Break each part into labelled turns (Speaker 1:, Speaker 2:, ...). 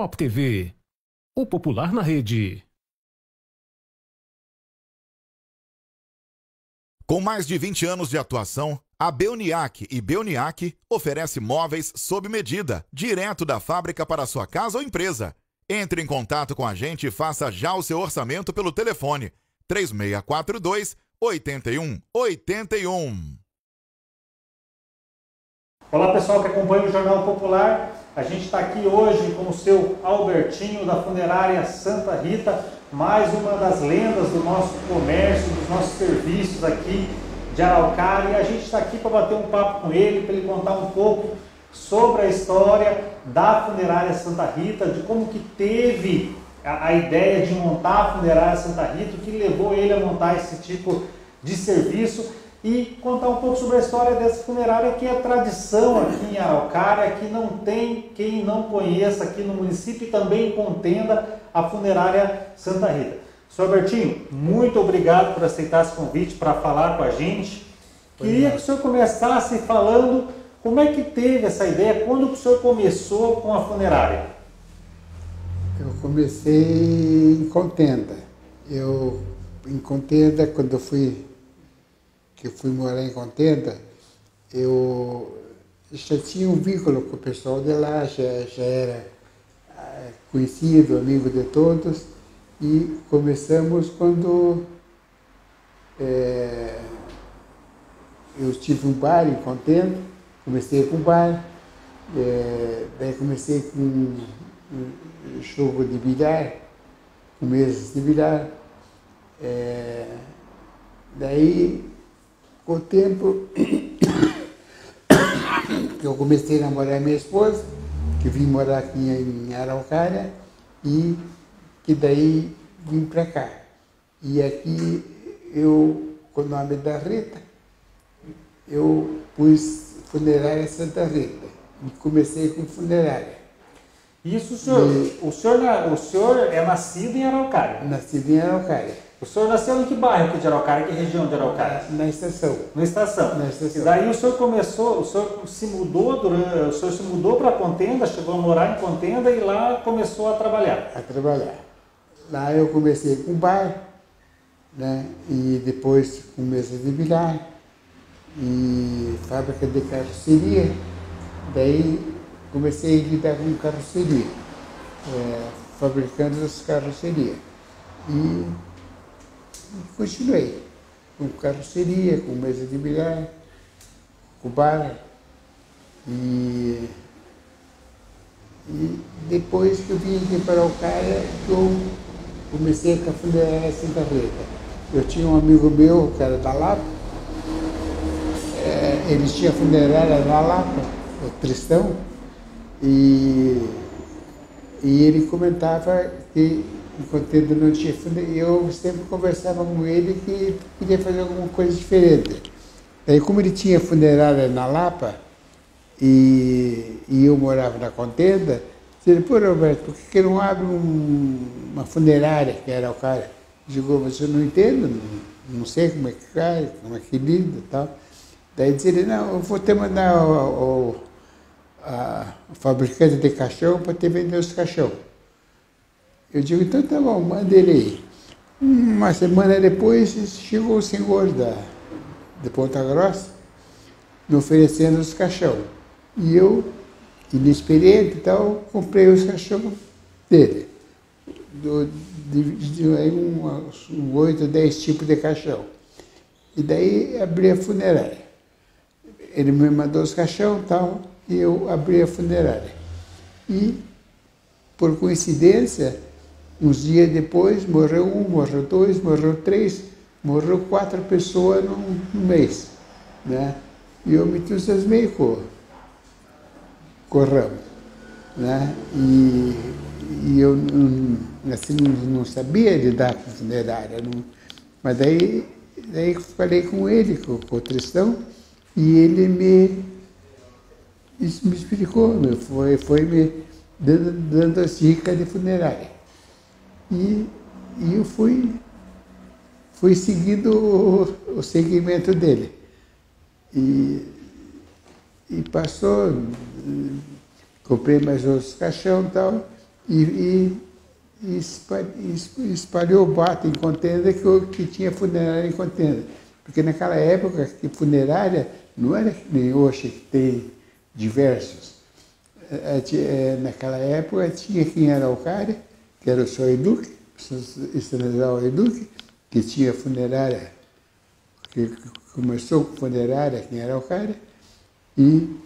Speaker 1: Pop TV. O popular na rede.
Speaker 2: Com mais de 20 anos de atuação, a Belniac e Belniac oferece móveis sob medida, direto da fábrica para sua casa ou empresa. Entre em contato com a gente e faça já o seu orçamento pelo telefone 3642 8181.
Speaker 3: Olá pessoal que acompanha o Jornal Popular. A gente está aqui hoje com o seu Albertinho da Funerária Santa Rita, mais uma das lendas do nosso comércio, dos nossos serviços aqui de Araucária. E a gente está aqui para bater um papo com ele, para ele contar um pouco sobre a história da Funerária Santa Rita, de como que teve a, a ideia de montar a Funerária Santa Rita, o que levou ele a montar esse tipo de serviço e contar um pouco sobre a história dessa funerária que é tradição aqui em Araucária, que não tem quem não conheça aqui no município e também contenda a funerária Santa Rita. Senhor Bertinho, muito obrigado por aceitar esse convite para falar com a gente. Queria que o senhor começasse falando como é que teve essa ideia, quando o senhor começou com a funerária?
Speaker 4: Eu comecei em contenda. Eu, em contenda, quando eu fui que fui morar em Contenda, eu já tinha um vínculo com o pessoal de lá, já, já era ah, conhecido, amigo de todos, e começamos quando é, eu tive um bar em Contenda, comecei com um bar, é, daí comecei com um jogo de bilhar, com mesas de bilhar, é, daí com o tempo que eu comecei a namorar minha esposa, que vim morar aqui em Araucária, e que daí vim para cá. E aqui eu, com o nome da Rita, eu pus funerária Santa Rita. E comecei com funerária.
Speaker 3: Isso, senhor, e, o senhor, o senhor é nascido em Araucária?
Speaker 4: Nascido em Araucária.
Speaker 3: O senhor nasceu em que bairro aqui de Araucária? Que região de Araucária?
Speaker 4: Na estação.
Speaker 3: Na estação.
Speaker 4: Na estação.
Speaker 3: E daí o senhor começou, o senhor se mudou durante, o senhor se mudou para Contenda, chegou a morar em Contenda e lá começou a trabalhar.
Speaker 4: A trabalhar. Lá eu comecei com bar, né? E depois com mesa de bilhar e fábrica de carroceria. Daí comecei a lidar com carroceria, é, fabricando as carrocerias. E continuei com carroceria, com mesa de bilhar, com bar. E, e depois que eu vim aqui para o Caia, eu comecei a funerária Santa Rita. Eu tinha um amigo meu, que era da Lapa, é, ele tinha funerária na Lapa, o Tristão, e, e ele comentava que enquanto ele não tinha eu sempre conversava com ele que queria fazer alguma coisa diferente. Daí, como ele tinha funerária na Lapa e, e eu morava na Contenda, disse, pô, Roberto, por que, que não abre um, uma funerária, que era o cara? Digo, mas eu não entendo, não, não sei como é que cai, como é que lida e tal. Daí disse ele, não, eu vou te mandar o, o a fabricante de caixão para te vender os caixões. Eu digo, então tá bom, manda ele aí. Uma semana depois chegou o senhor da, de Ponta Grossa me oferecendo os caixão. E eu, inexperiente e tal, comprei os caixão dele. Do, de, de, um, oito, dez tipos de caixão. E daí abri a funerária. Ele me mandou os caixão e tal, e eu abri a funerária. E, por coincidência, Uns dias depois, morreu um, morreu dois, morreu três, morreu quatro pessoas num, num mês. Né? E eu me entusiasmei com, com o ramo. Né? E, e eu assim, não, sabia lidar com funerária. Não, mas daí, daí falei com ele, com, com o Tristão, e ele me, me explicou, foi, foi me dando, dando as dicas de funerária. E, e eu fui, fui seguindo o, o segmento dele. E, e passou, comprei mais outros caixão e tal, e, e, espalhou o boato em contenda que, que tinha funerária em contenda. Porque naquela época, que funerária não era que nem hoje que tem diversos. É, é, naquela época tinha quem era o cara, que era o senhor Eduque, o Estrangeiro Eduque, que tinha funerária, que começou com funerária, quem era o cara, e,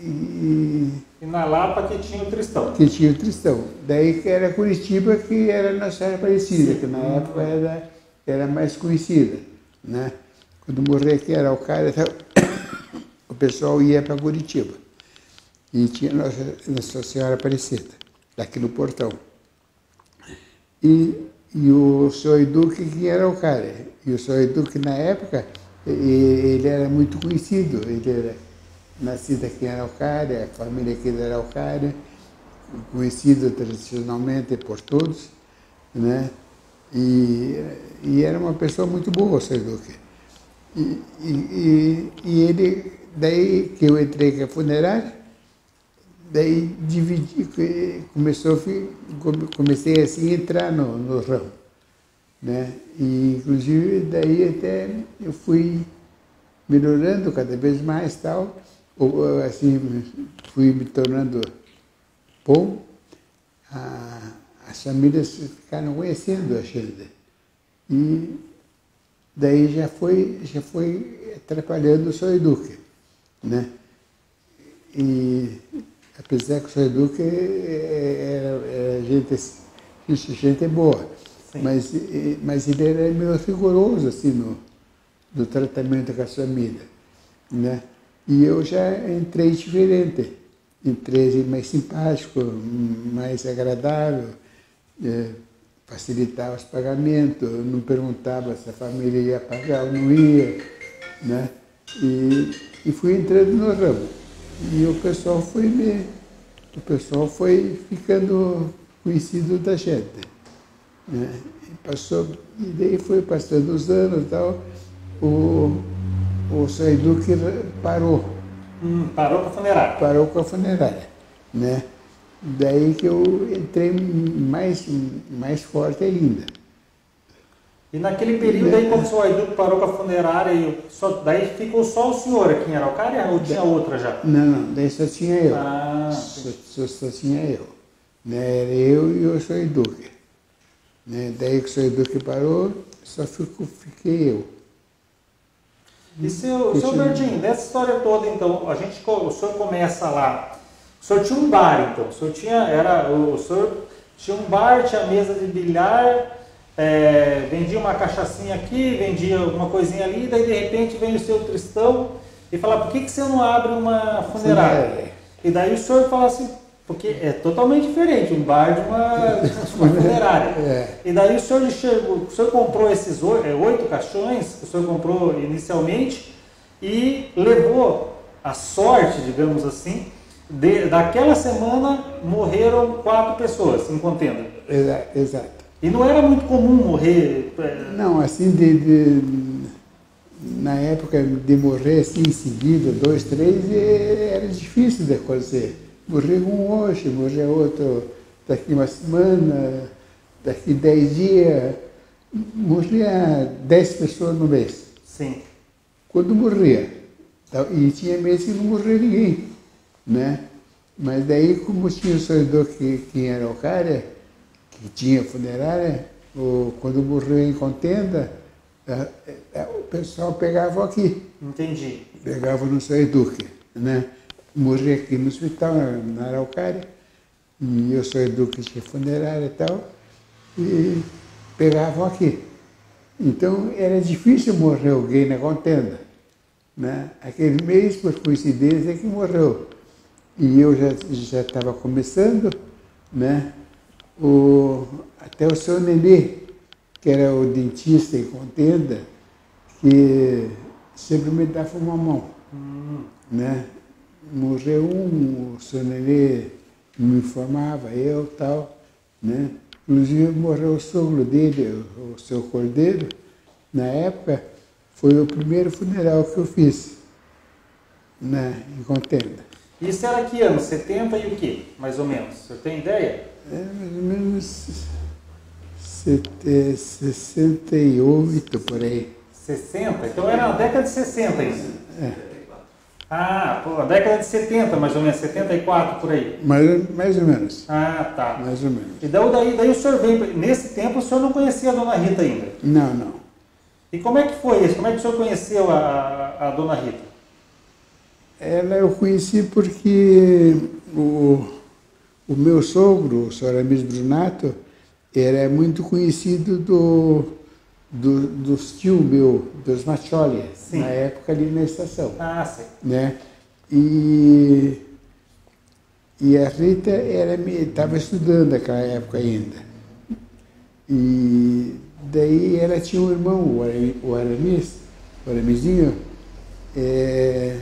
Speaker 3: e, e na Lapa que tinha o Tristão.
Speaker 4: Que tinha o Tristão. Daí que era Curitiba, que era Nossa Senhora Aparecida, que na época era, era mais conhecida. Né? Quando morreu aqui era o cara, o pessoal ia para Curitiba. E tinha Nossa, Nossa Senhora Aparecida, aqui no portão. E, e o senhor Eduque, que era o cara. E o senhor Eduque, na época, ele era muito conhecido. Ele era nascido aqui em Araucária, a família aqui da Araucária, conhecido tradicionalmente por todos, né? E, e era uma pessoa muito boa, o senhor Duque. E, e, e, ele, daí que eu entrei com a funerária, daí dividi, começou, comecei assim a entrar no, no ramo. Né? E, inclusive, daí até eu fui melhorando cada vez mais tal, ou, assim, fui me tornando bom, a, as famílias ficaram conhecendo a gente. E daí já foi, já foi atrapalhando o seu Eduque, né? E apesar que o seu Eduque era, gente, gente boa, mas, mas ele era meio rigoroso assim no, no tratamento com a família, né? E eu já entrei diferente, entrei mais simpático, mais agradável, é, facilitava os pagamentos, não perguntava se a família ia pagar ou não ia, né? E, e fui entrando no ramo. E o pessoal foi me, o pessoal foi ficando conhecido da gente. Né? E passou, e daí foi passando os anos e tal, o, o Saiduque parou.
Speaker 3: Hum, parou com a funerária?
Speaker 4: Parou com a funerária, né? Daí que eu entrei mais, mais forte ainda.
Speaker 3: E naquele período aí, quando o senhor Aiduque parou com a funerária, só, daí ficou só o senhor aqui em Araucária ou tinha outra já?
Speaker 4: Não, não, daí só tinha eu.
Speaker 3: Ah,
Speaker 4: só, só, só, tinha eu. Né? Era eu e o senhor Duque. Né? Daí que o senhor Duque parou, só fico, fiquei eu.
Speaker 3: E seu, seu Bertinho, dessa história toda, então, a gente, o senhor começa lá o senhor tinha um bar, então. O senhor tinha, era, o senhor tinha um bar, tinha mesa de bilhar, é, vendia uma cachaçinha aqui, vendia alguma coisinha ali, daí de repente vem o seu Tristão e fala, por que, que você não abre uma funerária? E daí o senhor fala assim, porque é totalmente diferente um bar de uma, de uma funerária. É. E daí o senhor chegou, o senhor comprou esses oito, é, oito caixões que o senhor comprou inicialmente e levou a sorte, digamos assim, de, daquela semana morreram quatro pessoas em contenda.
Speaker 4: Exato.
Speaker 3: E não era muito comum morrer.
Speaker 4: É, não, assim, de, de, na época de morrer assim em seguida, dois, três, era difícil de acontecer. Morrer um hoje, morrer outro daqui uma semana, daqui dez dias. Morria dez pessoas no mês.
Speaker 3: Sim.
Speaker 4: Quando morria. E tinha meses que não morria ninguém né? Mas daí, como tinha o sonhador que, que era o cara, que tinha funerária, o, quando morreu em contenda, a, a, o pessoal pegava aqui.
Speaker 3: Entendi.
Speaker 4: Pegava no Soeduque, né? Morria aqui no hospital, na, Araucária, e eu sou Eduque tinha funerária e tal, e pegavam aqui. Então era difícil morrer alguém na contenda. Né? Aquele mês, por coincidência, é que morreu e eu já já estava começando, né? O, até o seu Nenê, que era o dentista em contenda, que sempre me dava uma mão, hum. né? Morreu um, o seu Nenê me informava, eu tal, né? Inclusive morreu o sogro dele, o seu Cordeiro, na época, foi o primeiro funeral que eu fiz, né, em contenda.
Speaker 3: Isso era que ano? 70 e o quê? Mais ou menos. O senhor tem ideia?
Speaker 4: É mais ou menos sete- 68 por aí.
Speaker 3: 60? Então era na década de 60 isso. Ah, pô, a década de 70, mais ou menos, 74 por aí.
Speaker 4: Mais, mais ou menos.
Speaker 3: Ah, tá.
Speaker 4: Mais ou menos.
Speaker 3: E daí, daí, o senhor veio. Nesse tempo o senhor não conhecia a dona Rita ainda.
Speaker 4: Não, não.
Speaker 3: E como é que foi isso? Como é que o senhor conheceu a, a dona Rita?
Speaker 4: Ela eu conheci porque o, o meu sogro, o senhor Amis Brunato, era muito conhecido do, do, dos tios meu, dos Macholi,
Speaker 3: Sim.
Speaker 4: na época ali na estação.
Speaker 3: Ah, sei.
Speaker 4: né? E, e a Rita estava estudando naquela época ainda. E daí ela tinha um irmão, o Aramis, o Aramizinho, é,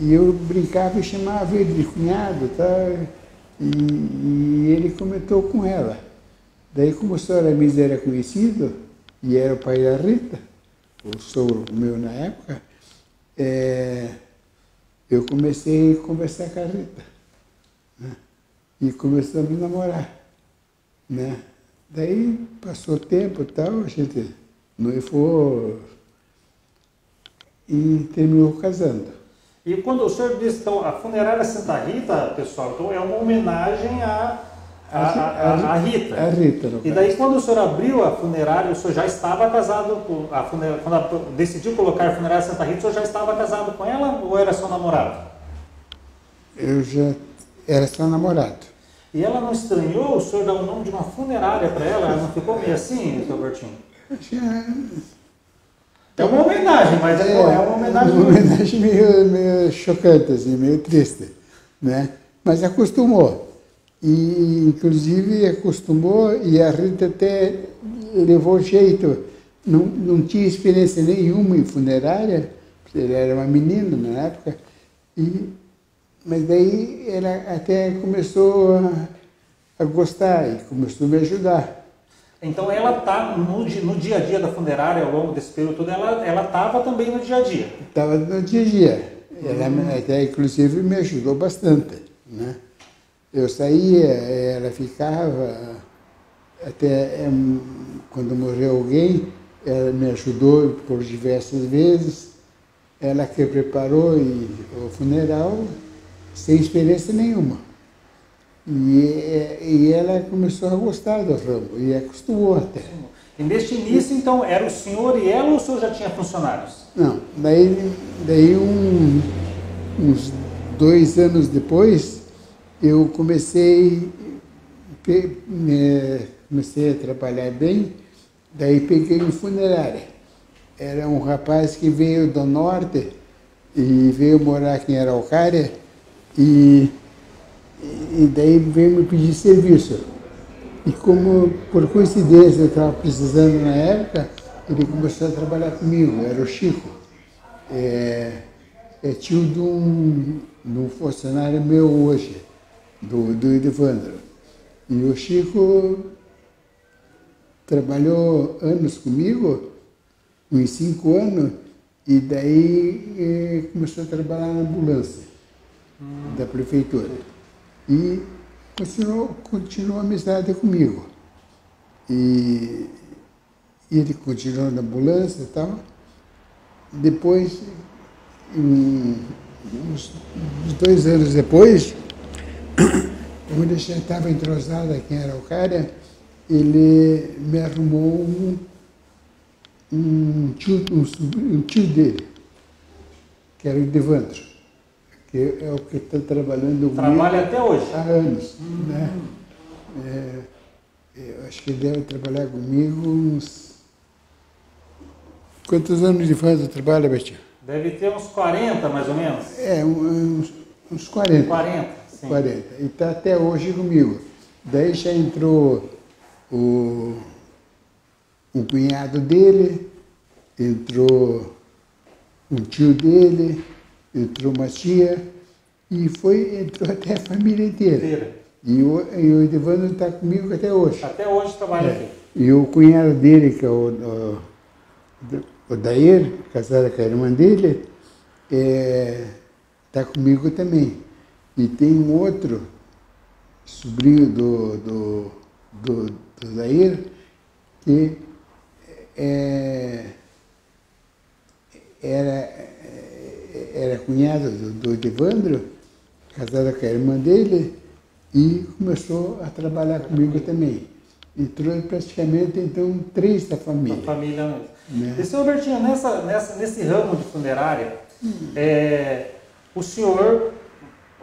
Speaker 4: e eu brincava e chamava ele de cunhado, tá? E, e ele comentou com ela. Daí, como o senhor Aramis era conhecido, e era o pai da Rita, o sogro meu na época, é, eu comecei a conversar com a Rita. né? E começamos a namorar. Né? Daí passou tempo e tal, a gente noivou e terminou casando.
Speaker 3: E quando o senhor disse, então, a funerária Santa Rita, pessoal, então é uma homenagem à Rita.
Speaker 4: A Rita, no
Speaker 3: E daí,
Speaker 4: caso.
Speaker 3: quando o senhor abriu a funerária, o senhor já estava casado com a funerária, quando decidiu colocar a funerária Santa Rita, o senhor já estava casado com ela ou era só namorado?
Speaker 4: Eu já era só namorado.
Speaker 3: E ela não estranhou o senhor dar o nome de uma funerária para ela? Ela não ficou meio assim, seu Bertinho?
Speaker 4: Já,
Speaker 3: É uma homenagem, mas é, é uma homenagem.
Speaker 4: uma homenagem meio, meio chocante, assim, meio triste, né? Mas acostumou. E, inclusive, acostumou e a Rita até levou jeito. Não, não tinha experiência nenhuma em funerária, porque ela era uma menina na época, e, mas daí ela até começou a, a gostar e começou a me ajudar.
Speaker 3: Então ela tá no, no dia a dia da funerária, ao longo desse período todo, ela ela estava também no dia a dia.
Speaker 4: Estava no dia a dia. Ela me- até, inclusive, me ajudou bastante. Né? Eu saía, ela ficava, até em, quando morreu alguém, ela me ajudou por diversas vezes. Ela que preparou e, o funeral sem experiência nenhuma. E, e ela começou a gostar do ramo e acostumou até.
Speaker 3: E neste início, então, era o senhor e ela ou o senhor já tinha funcionários?
Speaker 4: Não, daí, daí um- uns dois anos depois, eu comecei, comecei a trabalhar bem, daí peguei um funerária. Era um rapaz que veio do norte e veio morar aqui em Araucária e, e daí veio me pedir serviço. E como por coincidência eu estava precisando na época, ele começou a trabalhar comigo, era o Chico. É, é tio de um, de um funcionário meu hoje, do, do Edivandro. E o Chico trabalhou anos comigo, uns cinco anos, e daí eh, começou a trabalhar na ambulância da prefeitura. E continuou, continuou a amizade comigo. E, e ele continuou na ambulância e tal. Depois, em- uns, uns dois anos depois, quando ele já estava entrosado aqui em Araucária, ele me arrumou um, um, tio, um, um tio dele, que era o Devandro, que é o que está trabalhando comigo
Speaker 3: Trabalha até hoje.
Speaker 4: há anos. Né? É, eu acho que ele deve trabalhar comigo uns. Quantos anos de faz o trabalho, Betinho?
Speaker 3: Deve ter uns 40, mais ou menos.
Speaker 4: É, uns, uns 40.
Speaker 3: 40, sim.
Speaker 4: 40. E está até hoje comigo. Daí já entrou o, um cunhado dele, entrou um tio dele, entrou uma tia, e foi, entrou até a família inteira.
Speaker 3: Inteira.
Speaker 4: E o, e o está comigo até hoje.
Speaker 3: Até hoje trabalha
Speaker 4: É.
Speaker 3: aqui.
Speaker 4: E o cunhado dele, que é o, o, o Dair, casado com a irmã dele, está comigo também. E tem um outro sobrinho do, do, do, do Zair que é, era, era cunhado do, do Evandro, casado com a irmã dele, e começou a trabalhar comigo também. Entrou praticamente, então, três da família.
Speaker 3: Da família mesmo. Né? E, senhor Bertinho, nessa, nessa, nesse ramo de funerária, hum. é, o senhor,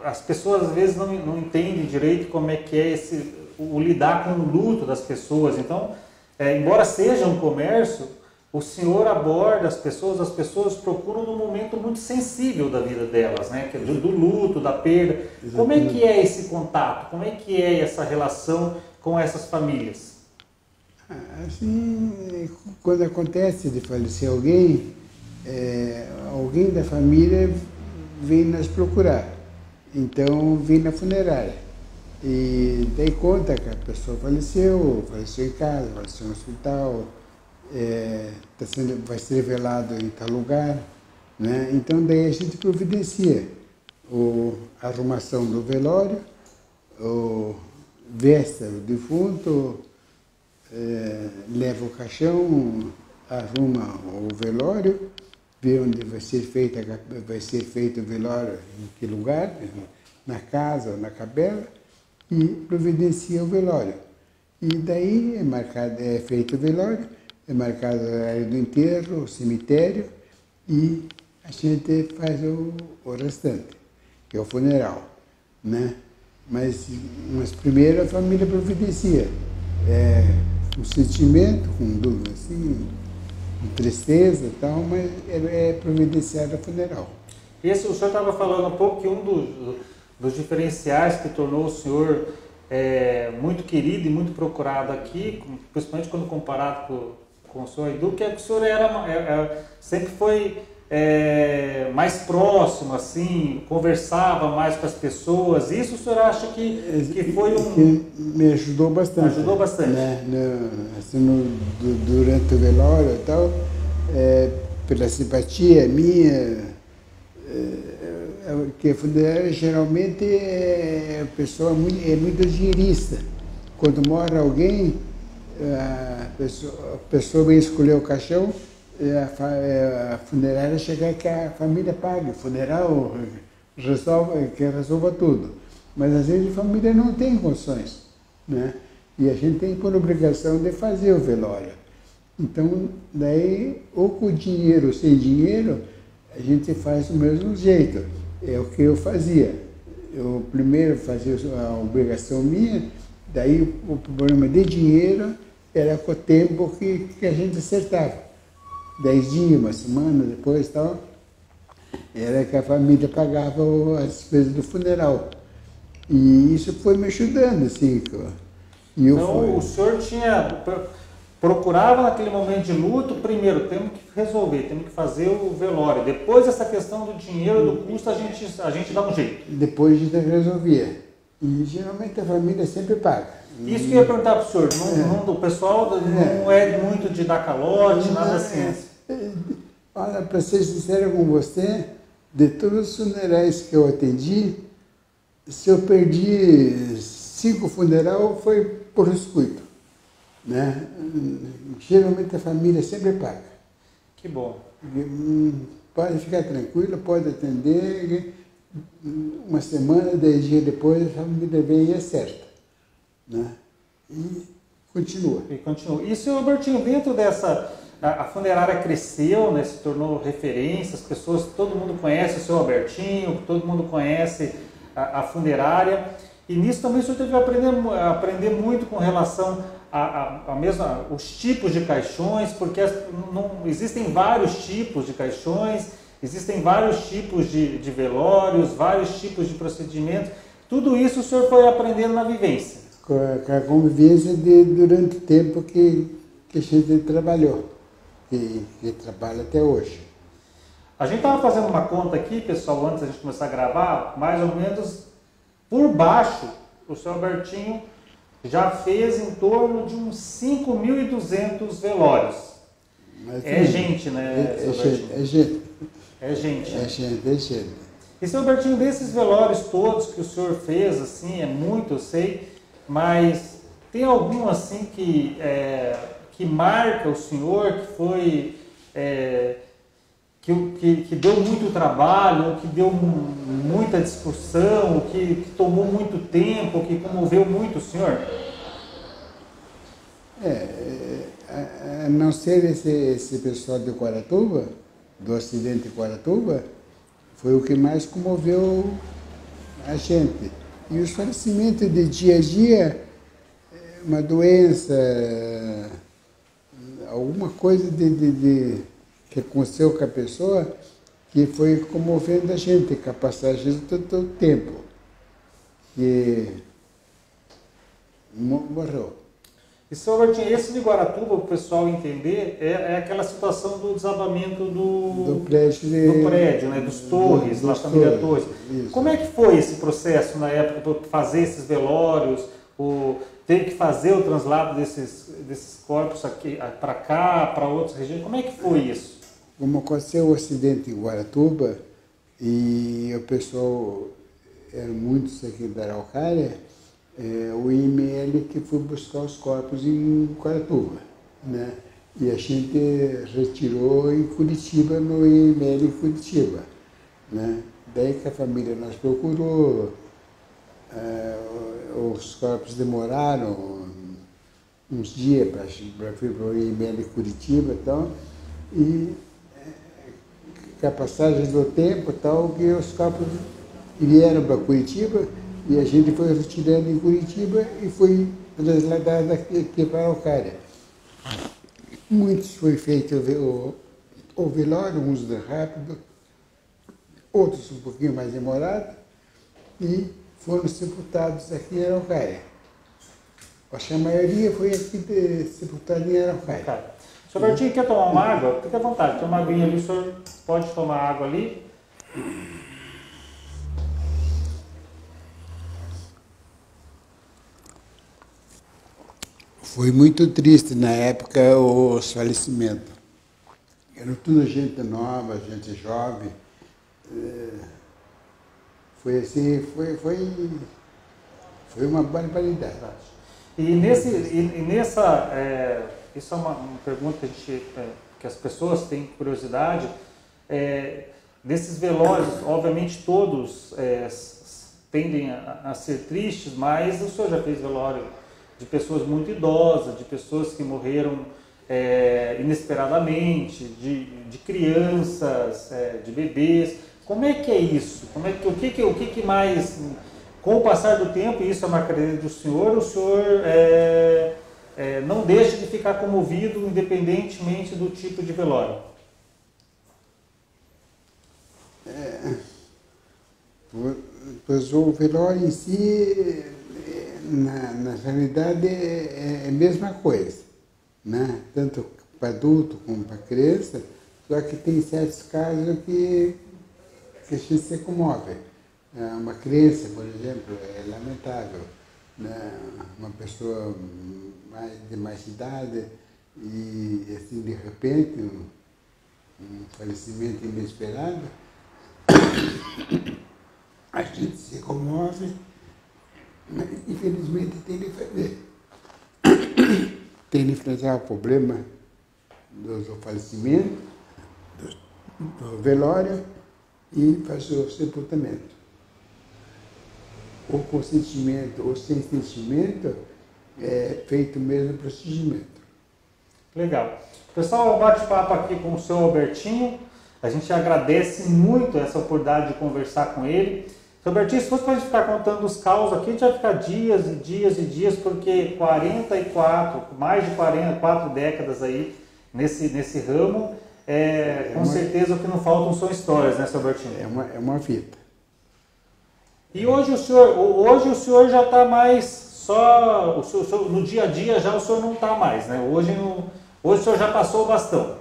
Speaker 3: as pessoas às vezes não, não entendem direito como é que é esse, o lidar com o luto das pessoas. Então, é, embora seja um comércio, o Senhor aborda as pessoas, as pessoas procuram num momento muito sensível da vida delas, né? É do, do luto, da perda. Exatamente. Como é que é esse contato? Como é que é essa relação com essas famílias?
Speaker 4: Assim, quando acontece de falecer alguém, é, alguém da família vem nos procurar. Então, vem na funerária. E daí conta que a pessoa faleceu, faleceu em casa, faleceu no hospital, é, tá sendo, vai ser velado em tal lugar. Né? Então daí a gente providencia o, a arrumação do velório, o veste o defunto, é, leva o caixão, arruma o velório, vê onde vai ser, feita, vai ser feito o velório, em que lugar, na casa ou na capela, e providencia o velório. E daí é, marcado, é feito o velório, é marcado a área do enterro, o cemitério, e a gente faz o, o restante, que é o funeral. Né? Mas, mas primeiro a família providencia. É, um sentimento, com dúvida, assim, com tristeza e tal, mas é, é providenciado o funeral.
Speaker 3: Esse, o senhor estava falando um pouco que um dos, dos diferenciais que tornou o senhor é, muito querido e muito procurado aqui, principalmente quando comparado com, com o senhor Edu, que é que o senhor era, é, é, sempre foi é, mais próximo, assim, conversava mais com as pessoas. Isso o senhor acha que, que foi um. Que
Speaker 4: me ajudou bastante.
Speaker 3: Ajudou bastante.
Speaker 4: Né? No, assim, no, durante o velório e tal, é, pela simpatia minha, é, é que funerária geralmente é, a pessoa muito, é muito dinheirista. Quando morre alguém, a pessoa, a pessoa vem escolher o caixão, é, é, a, funerária chega que a família pague, o funeral resolve, que resolva tudo. Mas às vezes a família não tem condições, né? E a gente tem por obrigação de fazer o velório. Então, daí, ou com dinheiro ou sem dinheiro, a gente faz do mesmo jeito. É o que eu fazia. Eu primeiro fazia a obrigação minha, daí o problema de dinheiro era com o tempo que, que a gente acertava dez dias, uma semana depois tal, era que a família pagava as despesas do funeral. E isso foi me ajudando, assim.
Speaker 3: E eu então, fui... o senhor tinha procurava naquele momento de luto, primeiro, temos que resolver, temos que fazer o velório. Depois essa questão do dinheiro, do custo, a gente, a gente dá um jeito.
Speaker 4: Depois a gente resolvia. E geralmente a família sempre paga.
Speaker 3: Isso que eu ia perguntar para o senhor, não, é. não, o pessoal não é. é muito de dar calote, nada assim.
Speaker 4: Olha, para ser sincero com você, de todos os funerais que eu atendi, se eu perdi cinco funeral foi por descuido. Né? Geralmente a família sempre paga.
Speaker 3: Que bom.
Speaker 4: Hum, pode ficar tranquilo, pode atender. Uma semana, dez dias depois, a família vem e acerta. Né? E continua.
Speaker 3: E continua. E, senhor Albertinho, dentro dessa a, funerária cresceu, né, se tornou referência, as pessoas, todo mundo conhece o seu Albertinho, todo mundo conhece a, a funerária. E nisso também o senhor teve que aprender, aprender muito com relação a, a, a mesma, os tipos de caixões, porque as, não, existem vários tipos de caixões, existem vários tipos de, de velórios, vários tipos de procedimentos. Tudo isso o senhor foi aprendendo na vivência.
Speaker 4: Com a, convivência de, durante o tempo que, que a gente trabalhou que trabalha até hoje.
Speaker 3: A gente estava fazendo uma conta aqui, pessoal, antes da gente começar a gravar, mais ou menos por baixo, o seu Albertinho já fez em torno de uns 5.200 velórios. Mas, é gente, né?
Speaker 4: É, é, gente, é gente.
Speaker 3: É gente.
Speaker 4: É gente, é gente.
Speaker 3: E, seu Albertinho, desses velórios todos que o senhor fez, assim, é muito, eu sei, mas tem algum, assim, que, é, que marca o senhor, que foi... É, que, que, que, deu muito trabalho, que deu muita discussão, que, que, tomou muito tempo, que comoveu muito o senhor?
Speaker 4: É, é a não ser esse, esse pessoal de Guaratuba, do acidente de Guaratuba, foi o que mais comoveu a gente. E os falecimentos de dia a dia, uma doença, alguma coisa de, de, de que aconteceu com a pessoa que foi comovendo a gente com a passagem do, do tempo. Que morreu.
Speaker 3: E, seu Robertinho, esse de Guaratuba, o pessoal entender, é, é aquela situação do desabamento do,
Speaker 4: do prédio,
Speaker 3: do prédio né, dos torres, da família Torres. Isso. Como é que foi esse processo na época para fazer esses velórios? O, teve que fazer o translado desses, desses corpos aqui para cá, para outras regiões? Como é que foi isso?
Speaker 4: Como aconteceu o acidente em Guaratuba e o pessoal, eram muitos aqui da Araucária, é, o IML que foi buscar os corpos em Guaratuba, né? E a gente retirou em Curitiba, no IML em Curitiba, né? Daí que a família nós procurou, é, os corpos demoraram uns dias para ir para o IML em Curitiba e tal, e com a passagem do tempo tal, que os corpos vieram para Curitiba, e a gente foi retirando em Curitiba e foi trasladado aqui, aqui para Araucária. Muitos foi feito o, o velório, uns rápido, outros um pouquinho mais demorado, e foram sepultados aqui em Araucária. Acho que a maioria foi aqui de, sepultada em Araucária. Tá.
Speaker 3: Senhor Bertinho, quer tomar uma água? Fique à vontade, tem uma aguinha ali, o senhor pode tomar água ali.
Speaker 4: Foi muito triste na época os falecimentos. Era tudo gente nova, gente jovem. É, foi assim, foi, foi, foi uma barbaridade.
Speaker 3: E, nesse, e, e nessa, é, isso é uma, uma pergunta que, gente, é, que as pessoas têm curiosidade. É, nesses velórios, obviamente todos é, tendem a, a, ser tristes, mas o senhor já fez velório de pessoas muito idosas, de pessoas que morreram é, inesperadamente, de, de crianças, é, de bebês. Como é que é isso? Como é que, o, que, que, o que, que mais, com o passar do tempo, e isso é uma característica do senhor, o senhor é, é, não deixa de ficar comovido independentemente do tipo de velório?
Speaker 4: É, pois o velório em si na, na realidade é, é a mesma coisa, né? tanto para adulto como para criança, só que tem certos casos que, que a gente se comove. É, uma criança, por exemplo, é lamentável. Né? Uma pessoa mais, de mais idade e, assim, de repente, um, um falecimento inesperado, a gente se comove mas, infelizmente, tem de fazer. tem de enfrentar o problema do, falecimento, do, do velório e fazer o sepultamento. O consentimento ou sem sentimento é feito mesmo procedimento.
Speaker 3: Legal. Pessoal, bate-papo aqui com o seu Albertinho. A gente agradece muito essa oportunidade de conversar com ele. Robertinho, se fosse para a gente ficar contando os caos aqui, a gente vai ficar dias e dias e dias, porque 44, mais de 44 décadas aí nesse, nesse ramo, é, é com uma... certeza o que não faltam são histórias, né, seu Robertinho?
Speaker 4: É uma, é uma vida.
Speaker 3: E hoje o senhor, hoje o senhor já está mais só, o senhor, o senhor, no dia a dia já o senhor não está mais, né? Hoje, no, hoje o senhor já passou o bastão.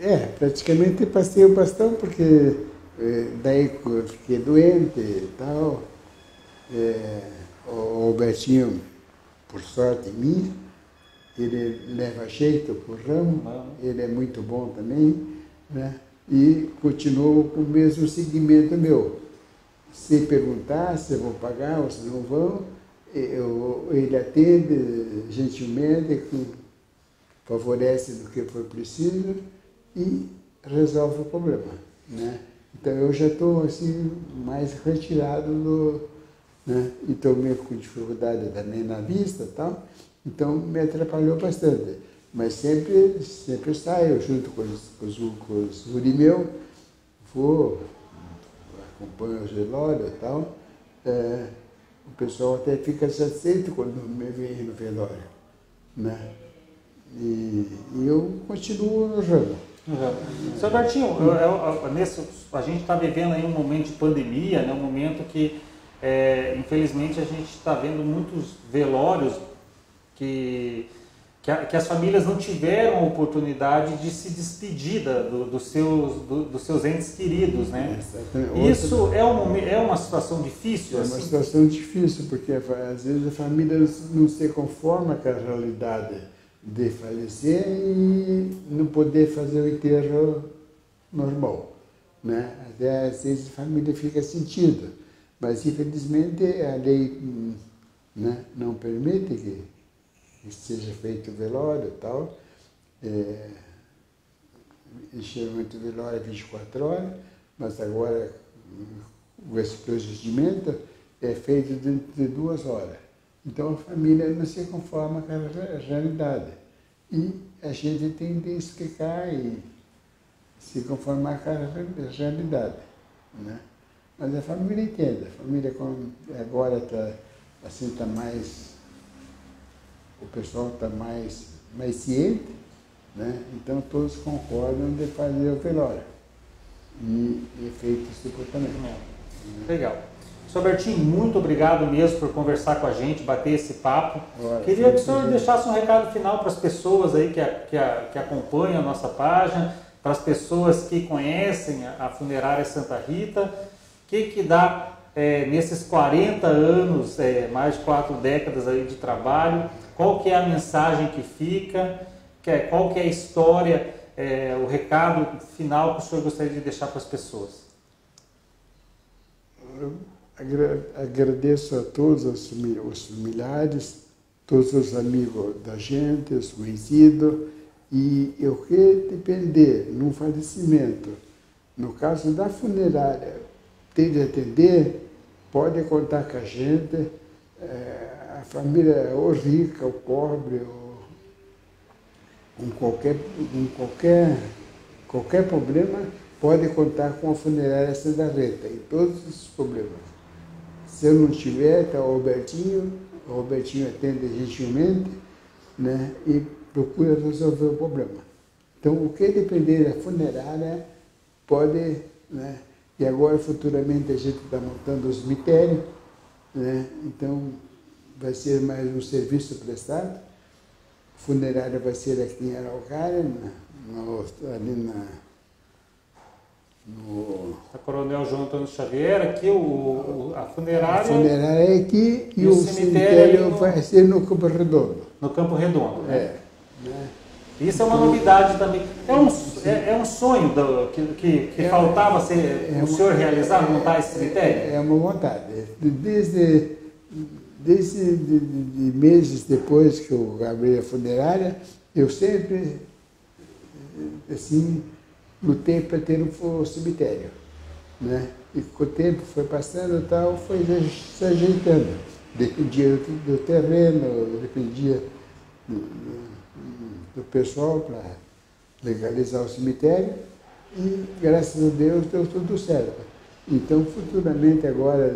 Speaker 4: É, praticamente passei o bastão porque daí eu fiquei doente e tal. É, o Albertinho, por sorte minha, ele leva jeito pro ramo, ele é muito bom também, né? e continuou com o mesmo segmento meu. Se perguntar se vão pagar ou se não vão, eu, ele atende gentilmente, favorece do que for preciso e resolve o problema. Né? Então eu já estou assim, mais retirado do. Né? E estou meio com dificuldade também na vista tal, então me atrapalhou bastante. Mas sempre, sempre saio junto com os, com os, com os meu, vou, acompanho o velório e tal. É, o pessoal até fica satisfeito quando me vê no velório. Né? E, e eu continuo no jogo.
Speaker 3: Uhum. Seu Bertinho, eu, eu, nesse, a gente está vivendo aí um momento de pandemia, né? um momento que, é, infelizmente, a gente está vendo muitos velórios que, que, a, que, as famílias não tiveram a oportunidade de se despedir do, dos, seus, do, dos seus entes queridos. Né? Isso é, um, é uma situação difícil?
Speaker 4: É uma assim? situação difícil, porque às vezes a família não se conforma com a realidade de falecer e não poder fazer o enterro normal. Né? Até às vezes a família fica sentida, mas infelizmente a lei né, não permite que seja feito o velório e tal. É, geralmente o velório é 24 horas, mas agora esse procedimento é feito dentro de duas horas. Então a família não se conforma com a realidade. E a gente tem de explicar e se conformar com a realidade. Né? Mas a família entende, a família agora está assim, tá mais. O pessoal está mais, mais ciente, né? então todos concordam de fazer o velório. E, e é feito esse comportamento.
Speaker 3: Legal. Sr. Bertinho, muito obrigado mesmo por conversar com a gente, bater esse papo. Queria que o senhor deixasse um recado final para as pessoas aí que, a, que, a, que acompanham a nossa página, para as pessoas que conhecem a, a funerária Santa Rita. O que, que dá é, nesses 40 anos, é, mais de quatro décadas aí de trabalho, qual que é a mensagem que fica, que é, qual que é a história, é, o recado final que o senhor gostaria de deixar para as pessoas?
Speaker 4: Agradeço a todos os, familiares, todos os amigos da gente, os conhecidos, e eu que depender no falecimento, no caso da funerária, tem de atender, pode contar com a gente, é, a família, ou rica, ou pobre, ou com qualquer, com qualquer, qualquer problema, pode contar com a funerária Santa Rita, em todos os problemas. Se eu não tiver, está o Robertinho, o Robertinho atende gentilmente né, e procura resolver o problema. Então, o que depender da funerária pode, né, e agora futuramente a gente está montando o cemitério, né, então vai ser mais um serviço prestado. Funerária vai ser aqui em Araucária, na, na, ali na
Speaker 3: no... A Coronel João Antônio Xavier, aqui o, o a funerária. A
Speaker 4: funerária é aqui e, e o, cemitério, cemitério no... vai ser no Campo Redondo.
Speaker 3: No Campo Redondo, né? É. Né? Isso é uma novidade também. É um, é, é um sonho do, que, que, que é, faltava ser, é o senhor realizar, montar esse cemitério?
Speaker 4: É uma vontade. Desde, desde de, de meses depois que eu abri a funerária, eu sempre, assim, lutei para ter um cemitério. Né? E com o tempo foi passando e tal, foi se ajeitando. Dependia do terreno, dependia do, do pessoal para legalizar o cemitério e graças a Deus deu tudo certo. Então futuramente agora,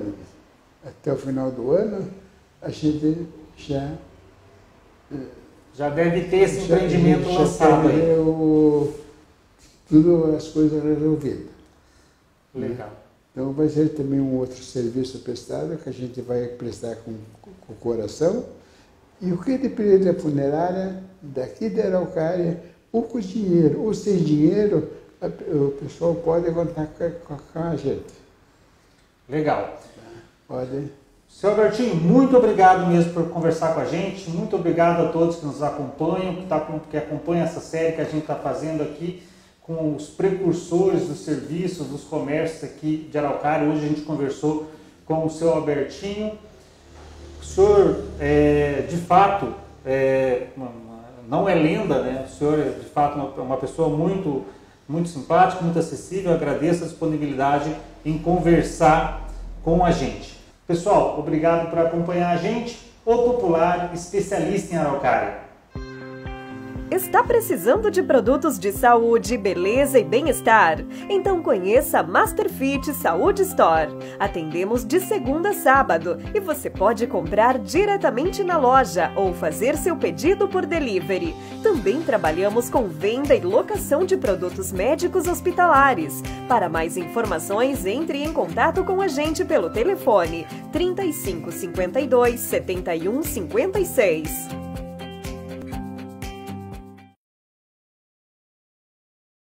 Speaker 4: até o final do ano, a gente já
Speaker 3: já deve ter esse empreendimento já lançado aí.
Speaker 4: O, tudo as coisas resolvidas.
Speaker 3: Né? Legal. Né?
Speaker 4: Então vai ser também um outro serviço prestado que a gente vai prestar com, com o coração. E o que depende da funerária, daqui da Araucária, ou com dinheiro, ou sem dinheiro, a, o pessoal pode contar com, com a gente.
Speaker 3: Legal.
Speaker 4: Pode.
Speaker 3: Seu Albertinho, muito obrigado mesmo por conversar com a gente. Muito obrigado a todos que nos acompanham, que, tá, que acompanham essa série que a gente está fazendo aqui com os precursores dos serviços, dos comércios aqui de Araucária. Hoje a gente conversou com o seu Albertinho. O senhor, é, de fato, é, não é lenda, né? O senhor é, de fato, uma, uma pessoa muito, muito simpática, muito acessível. Eu agradeço a disponibilidade em conversar com a gente. Pessoal, obrigado por acompanhar a gente. O Popular, especialista em araucária.
Speaker 5: Está precisando de produtos de saúde, beleza e bem-estar? Então conheça a Masterfit Saúde Store. Atendemos de segunda a sábado e você pode comprar diretamente na loja ou fazer seu pedido por delivery. Também trabalhamos com venda e locação de produtos médicos hospitalares. Para mais informações, entre em contato com a gente pelo telefone 3552 7156.